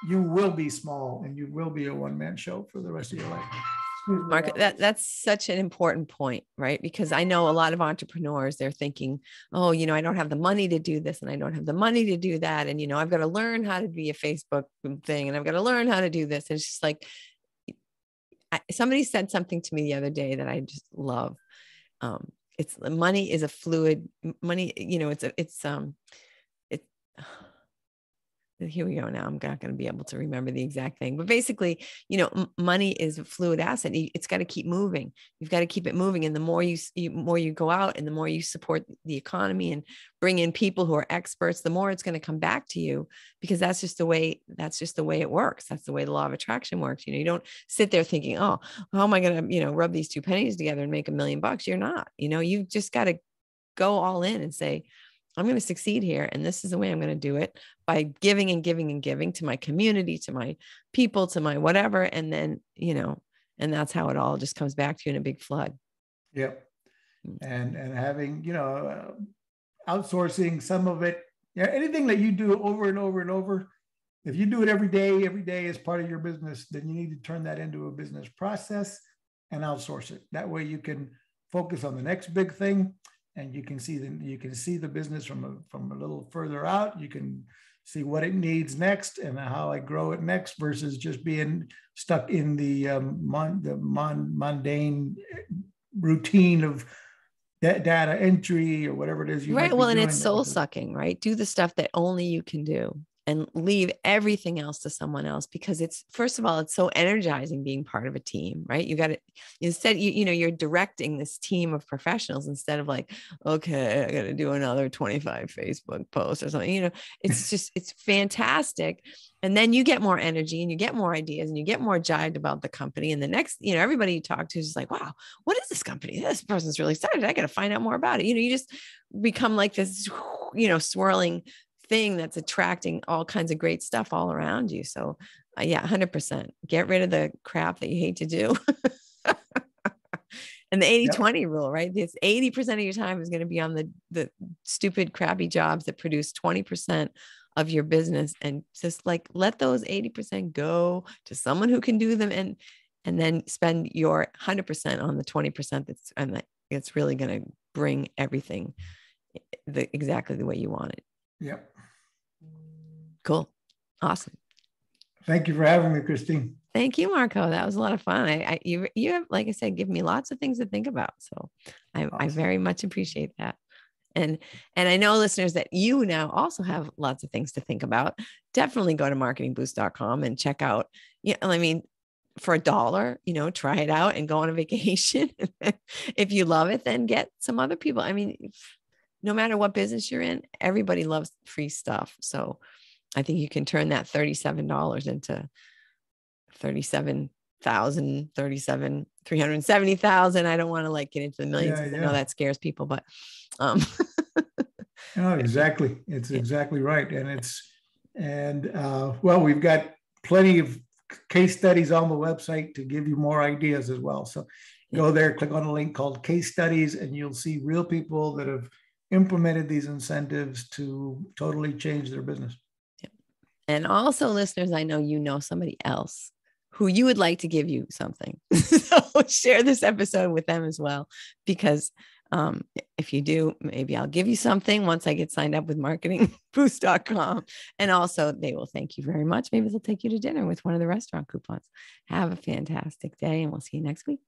[SPEAKER 2] you will be small and you will be a one-man show for the rest of your life.
[SPEAKER 1] Mark, that, that's such an important point, right? Because I know a lot of entrepreneurs, they're thinking, oh, you know, I don't have the money to do this and I don't have the money to do that. And, you know, I've got to learn how to be a Facebook thing and I've got to learn how to do this. And it's just like, I, somebody said something to me the other day that I just love. Um, it's money is a fluid money, you know, it's a, it's, um, it, here we go now i'm not going to be able to remember the exact thing but basically you know m- money is a fluid asset it's got to keep moving you've got to keep it moving and the more you, you more you go out and the more you support the economy and bring in people who are experts the more it's going to come back to you because that's just the way that's just the way it works that's the way the law of attraction works you know you don't sit there thinking oh how am i going to you know rub these two pennies together and make a million bucks? You're not you know you just got to go all in and say I'm going to succeed here. And this is the way I'm going to do it by giving and giving and giving to my community, to my people, to my whatever. And then, you know, and that's how it all just comes back to you in a big flood.
[SPEAKER 2] Yep. mm. and and having you know uh, outsourcing some of it yeah anything that you do over and over and over if you do it every day every day as part of your business then you need to turn that into a business process and outsource it that way you can focus on the next big thing and you can see the you can see the business from a, from a little further out you can see what it needs next and how I grow it next versus just being stuck in the um, mon, the mon, mundane routine of data entry or whatever it is.
[SPEAKER 1] You right. Well, and it's soul sucking, right? Do the stuff that only you can do and leave everything else to someone else because it's first of all it's so energizing being part of a team right? You got to instead you, you know you're directing this team of professionals instead of like okay i got to do another 25 facebook posts or something you know? It's just it's fantastic. And then you get more energy and you get more ideas and you get more jived about the company. And the next you know everybody you talk to is like wow what is this company? This person's really excited. I got to find out more about it. You know you just become like this you know swirling thing that's attracting all kinds of great stuff all around you. So, uh, yeah, 100%. Get rid of the crap that you hate to do. and the 80 yep. 20 rule, right? This 80% of your time is going to be on the, the stupid, crappy jobs that produce 20% of your business. And just like let those 80% go to someone who can do them and and then spend your 100% on the 20% that's and that it's really going to bring everything eh, the exactly the way you want it.
[SPEAKER 2] Yep.
[SPEAKER 1] Cool. Awesome.
[SPEAKER 2] Thank you for having me, Christine.
[SPEAKER 1] Thank you, Marco. That was a lot of fun. I, I you, you have, like I said, give me lots of things to think about. So I, awesome. I very much appreciate that. And, and I know listeners that you now also have lots of things to think about. Definitely go to marketingboost.com and check out, you know, I mean, for a dollar, you know, try it out and go on a vacation. if you love it, then get some other people. I mean, no matter what business you're in, everybody loves free stuff. So I think you can turn that $37 into 37,000, 37, 370,000. I don't want to like get into the millions. Yeah, yeah. I know that scares people, but um
[SPEAKER 2] no, exactly. It's exactly right. And it's and uh well, we've got plenty of case studies on the website to give you more ideas as well. So go there, click on a link called case studies, and you'll see real people that have implemented these incentives to totally change their business.
[SPEAKER 1] And also, listeners, I know you know somebody else who you would like to give you something. so share this episode with them as well, because um, if you do, maybe I'll give you something once I get signed up with marketingboost.com. And also, they will thank you very much. Maybe they'll take you to dinner with one of the restaurant coupons. Have a fantastic day, and we'll see you next week.